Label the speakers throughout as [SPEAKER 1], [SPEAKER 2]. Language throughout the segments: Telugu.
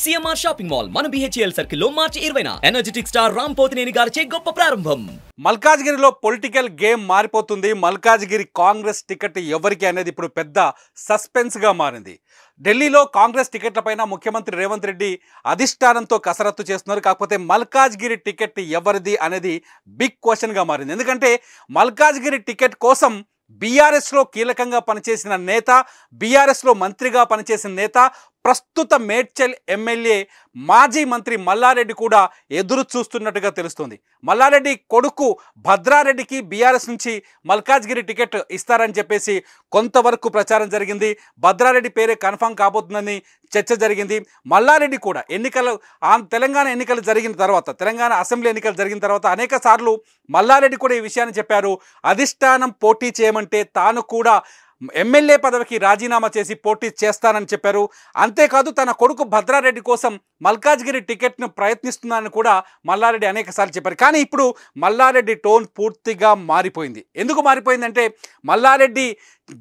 [SPEAKER 1] సిఎంఆర్ షాపింగ్ మాల్ మన బిహెచ్ఎల్ సర్కిల్లో మార్చి ఇరవైన. ఎనర్జెటిక్ స్టార్ రామ్ పోతినేని గారిచే గొప్ప ప్రారంభం.
[SPEAKER 2] మల్కాజ్గిరిలో పొలిటికల్ గేమ్ మారిపోతుంది. మల్కాజ్గిరి కాంగ్రెస్ టికెట్ ఎవరికి అనేది ఇప్పుడు పెద్ద సస్పెన్స్గా మారింది. ఢిల్లీలో కాంగ్రెస్ టికెట్లపైన ముఖ్యమంత్రి రేవంత్ రెడ్డి అధిష్టానంతో కసరత్తు చేస్తున్నారు. కాకపోతే మల్కాజ్గిరి టికెట్ ఎవరిది అనేది బిగ్ క్వశ్చన్గా మారింది. ఎందుకంటే మల్కాజ్గిరి టికెట్ కోసం బీఆర్ఎస్లో కీలకంగా పనిచేసిన నేత బీఆర్ఎస్లో మంత్రిగా పనిచేసిన నేత ప్రస్తుత మేడ్చల్ ఎమ్మెల్యే మాజీ మంత్రి మల్లారెడ్డి కూడా ఎదురు చూస్తున్నట్టుగా తెలుస్తుంది. మల్లారెడ్డి కొడుకు భద్రారెడ్డికి బీఆర్ఎస్ నుంచి మల్కాజ్గిరి టికెట్ ఇస్తారని చెప్పేసి కొంతవరకు ప్రచారం జరిగింది. భద్రారెడ్డి పేరే కన్ఫర్మ్ కాబోతుందని చర్చ జరిగింది. మల్లారెడ్డి కూడా ఎన్నికలు తెలంగాణ ఎన్నికలు జరిగిన తర్వాత తెలంగాణ అసెంబ్లీ ఎన్నికలు జరిగిన తర్వాత అనేక సార్లు మల్లారెడ్డి కూడా ఈ విషయాన్ని చెప్పారు. అధిష్టానం పోటీ చేయమంటే తాను కూడా ఎమ్మెల్యే పదవికి రాజీనామా చేసి పోటీ చేస్తానని చెప్పారు. అంతేకాదు తన కొడుకు భద్రారెడ్డి కోసం మల్కాజ్గిరి టికెట్ను ప్రయత్నిస్తున్నానని కూడా మల్లారెడ్డి అనేకసార్లు చెప్పారు. కానీ ఇప్పుడు మల్లారెడ్డి టోన్ పూర్తిగా మారిపోయింది. ఎందుకు మారిపోయిందంటే మల్లారెడ్డి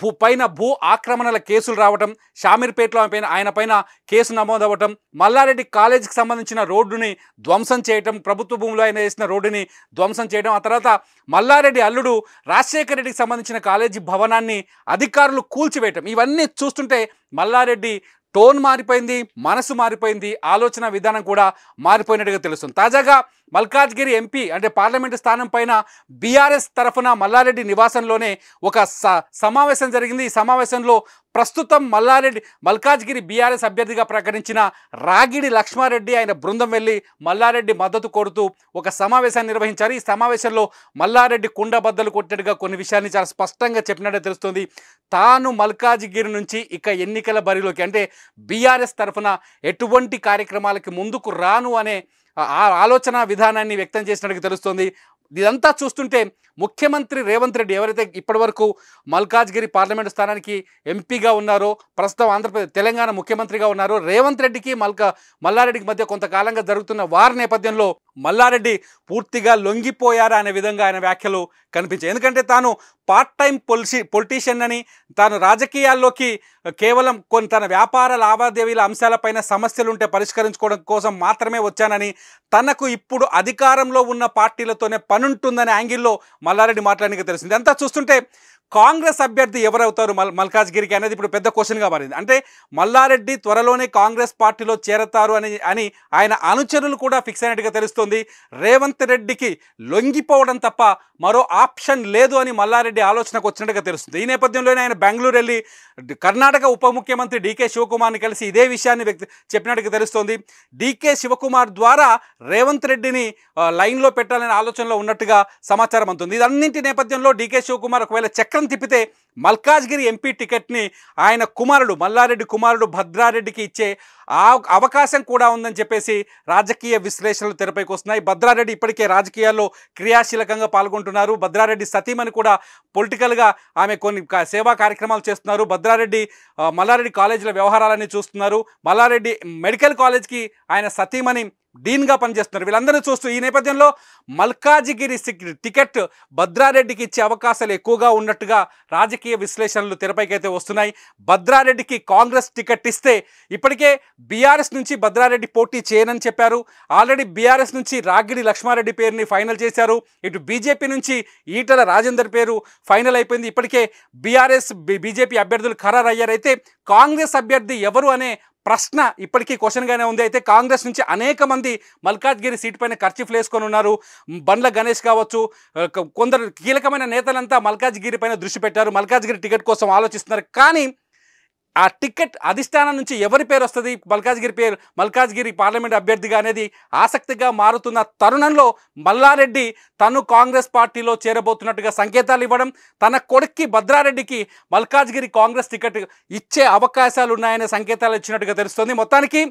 [SPEAKER 2] భూ పైన భూ ఆక్రమణల కేసులు రావటం షామీర్పేటలో ఆయన పైన ఆయన పైన కేసు నమోదవ్వటం మల్లారెడ్డి కాలేజీకి సంబంధించిన రోడ్డుని ధ్వంసం చేయటం ప్రభుత్వ భూమిలో ఆయన వేసిన రోడ్డుని ధ్వంసం చేయడం ఆ తర్వాత మల్లారెడ్డి అల్లుడు రాజశేఖర రెడ్డికి సంబంధించిన కాలేజీ భవనాన్ని అధికారులు కూల్చివేయటం ఇవన్నీ చూస్తుంటే మల్లారెడ్డి టోన్ మారిపోయింది మనసు మారిపోయింది ఆలోచన విధానం కూడా మారిపోయినట్టుగా తెలుస్తుంది. తాజాగా మల్కాజ్గిరి ఎంపీ అంటే పార్లమెంటు స్థానం పైన బీఆర్ఎస్ తరఫున మల్లారెడ్డి నివాసంలోనే ఒక స సమావేశం జరిగింది. ఈ సమావేశంలో ప్రస్తుతం మల్లారెడ్డి మల్కాజ్గిరి బీఆర్ఎస్ అభ్యర్థిగా ప్రకటించిన రాగిడి లక్ష్మారెడ్డి ఆయన బృందం వెళ్ళి మల్లారెడ్డి మద్దతు కోరుతూ ఒక సమావేశాన్ని నిర్వహించారు. ఈ సమావేశంలో మల్లారెడ్డి కుండబద్దలు కొట్టినట్టుగా కొన్ని విషయాన్ని చాలా స్పష్టంగా చెప్పినట్టే తెలుస్తుంది. తాను మల్కాజ్గిరి నుంచి ఇక ఎన్నికల బరిలోకి అంటే బీఆర్ఎస్ తరఫున ఎటువంటి కార్యక్రమాలకి ముందుకు రాను అనే ఆ ఆలోచన విధానాన్ని వ్యక్తం చేసినట్టుగా తెలుస్తుంది. ఇదంతా చూస్తుంటే ముఖ్యమంత్రి రేవంత్ రెడ్డి ఎవరైతే ఇప్పటివరకు మల్కాజ్గిరి పార్లమెంటు స్థానానికి ఎంపీగా ఉన్నారో ప్రస్తుతం ఆంధ్రప్రదేశ్ తెలంగాణ ముఖ్యమంత్రిగా ఉన్నారో రేవంత్ రెడ్డికి మల్కా మల్లారెడ్డికి మధ్య కొంతకాలంగా జరుగుతున్న వారి నేపథ్యంలో మల్లారెడ్డి పూర్తిగా లొంగిపోయారా అనే విధంగా ఆయన వ్యాఖ్యలు కనిపించాయి. ఎందుకంటే తాను పార్ట్ టైం పొలిసి పొలిటీషియన్ అని తాను రాజకీయాల్లోకి కేవలం కొన్ని తన వ్యాపార లావాదేవీల అంశాలపైన సమస్యలు ఉంటే పరిష్కరించుకోవడం కోసం మాత్రమే వచ్చానని తనకు ఇప్పుడు అధికారంలో ఉన్న పార్టీలతోనే పనుంటుందనే యాంగిల్లో మల్లారెడ్డి మాట్లాడడానికి తెలిసింది. అంతా చూస్తుంటే కాంగ్రెస్ అభ్యర్థి ఎవరవుతారు మల్ మల్కాజ్గిరికి అనేది ఇప్పుడు పెద్ద క్వశ్చన్గా మారింది. అంటే మల్లారెడ్డి త్వరలోనే కాంగ్రెస్ పార్టీలో చేరతారు అని అని ఆయన అనుచరులు కూడా ఫిక్స్ అయినట్టుగా తెలుస్తుంది. రేవంత్ రెడ్డికి లొంగిపోవడం తప్ప మరో ఆప్షన్ లేదు అని మల్లారెడ్డి ఆలోచనకు వచ్చినట్టుగా తెలుస్తుంది. ఈ నేపథ్యంలోనే ఆయన బెంగళూరు వెళ్ళి కర్ణాటక ఉప ముఖ్యమంత్రి డీకే శివకుమార్ని కలిసి ఇదే విషయాన్ని వ్యక్తి చెప్పినట్టుగా తెలుస్తోంది. డీకే శివకుమార్ ద్వారా రేవంత్ రెడ్డిని లైన్లో పెట్టాలనే ఆలోచనలో ఉన్నట్టుగా సమాచారం అందుతుంది. ఇదన్నింటి నేపథ్యంలో డీకే శివకుమార్ ఒకవేళ చక్రం తిప్పితే మల్కాజ్గిరి ఎంపీ టికెట్ని ఆయన కుమారుడు మల్లారెడ్డి కుమారుడు భద్రారెడ్డికి ఇచ్చే ఆ అవకాశం కూడా ఉందని చెప్పేసి రాజకీయ విశ్లేషణలు తెరపైకి వస్తున్నాయి. భద్రారెడ్డి ఇప్పటికే రాజకీయాల్లో క్రియాశీలకంగా పాల్గొంటున్నారు. భద్రారెడ్డి సతీమణి కూడా పొలిటికల్గా ఆమె కొన్ని కా- సేవా కార్యక్రమాలు చేస్తున్నారు. భద్రారెడ్డి మల్లారెడ్డి కాలేజీల వ్యవహారాలన్నీ చూస్తున్నారు. మల్లారెడ్డి మెడికల్ కాలేజ్కి ఆయన సతీమణి డీన్గా పనిచేస్తున్నారు. వీళ్ళందరూ చూస్తూ ఈ నేపథ్యంలో మల్కాజిగిరి టికెట్ భద్రారెడ్డికి ఇచ్చే అవకాశాలు ఎక్కువగా ఉన్నట్టుగా రాజకీయ విశ్లేషణలు తెరపైకైతే వస్తున్నాయి. భద్రారెడ్డికి కాంగ్రెస్ టికెట్ ఇస్తే ఇప్పటికే బీఆర్ఎస్ నుంచి భద్రారెడ్డి పోటీ చేయనని చెప్పారు. ఆల్రెడీ బీఆర్ఎస్ నుంచి రాగిడి లక్ష్మారెడ్డి పేరుని ఫైనల్ చేశారు. ఇటు బీజేపీ నుంచి ఈటల రాజేందర్ పేరు ఫైనల్ అయిపోయింది. ఇప్పటికే బీఆర్ఎస్ బీజేపీ అభ్యర్థులు ఖరారయ్యారైతే కాంగ్రెస్ అభ్యర్థి ఎవరు అనే ప్రశ్న ఇప్పటికీ క్వశ్చన్గానే ఉంది. అయితే కాంగ్రెస్ నుంచి అనేక మంది మల్కాజ్గిరి సీట్ పైన ఖర్చీఫ్ వేసుకొని ఉన్నారు. బండ్ల గణేష్ కావచ్చు కొందరు కీలకమైన నేతలంతా మల్కాజ్గిరి పైన దృష్టి పెట్టారు. మల్కాజ్గిరి టికెట్ కోసం ఆలోచిస్తున్నారు. కానీ ఆ టికెట్ అధిష్టానం నుంచి ఎవరి పేరు వస్తుంది? మల్కాజ్గిరి పేరు మల్కాజ్గిరి పార్లమెంట్ అభ్యర్థిగా అనేది ఆసక్తిగా మారుతున్న తరుణంలో మల్లారెడ్డి తను కాంగ్రెస్ పార్టీలో చేరబోతున్నట్టుగా సంకేతాలు ఇవ్వడం తన కొడుక్కి భద్రారెడ్డికి మల్కాజ్గిరి కాంగ్రెస్ టికెట్ ఇచ్చే అవకాశాలు ఉన్నాయనే సంకేతాలు ఇచ్చినట్టుగా తెలుస్తుంది. మొత్తానికి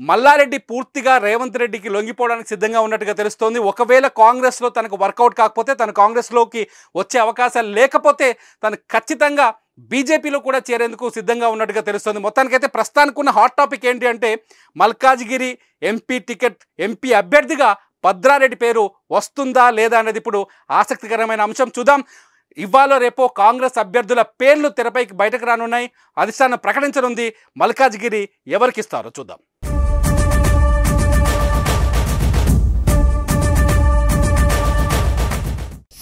[SPEAKER 2] మల్లారెడ్డి పూర్తిగా రేవంత్ రెడ్డికి లొంగిపోవడానికి సిద్ధంగా ఉన్నట్టుగా తెలుస్తోంది. ఒకవేళ కాంగ్రెస్లో తనకు వర్కౌట్ కాకపోతే తన కాంగ్రెస్లోకి వచ్చే అవకాశాలు లేకపోతే తను ఖచ్చితంగా బీజేపీలో కూడా చేరేందుకు సిద్ధంగా ఉన్నట్టుగా తెలుస్తుంది. మొత్తానికైతే ప్రస్తుతానికి ఉన్న హాట్ టాపిక్ ఏంటి అంటే మల్కాజ్గిరి ఎంపీ టికెట్ ఎంపీ అభ్యర్థిగా భద్రారెడ్డి పేరు వస్తుందా లేదా అనేది ఇప్పుడు ఆసక్తికరమైన అంశం. చూద్దాం. ఇవాళ రేపో కాంగ్రెస్ అభ్యర్థుల పేర్లు తెరపైకి బయటకు రానున్నాయి. అధిష్టానం ప్రకటించనుంది. మల్కాజ్గిరి ఎవరికిస్తారో చూద్దాం.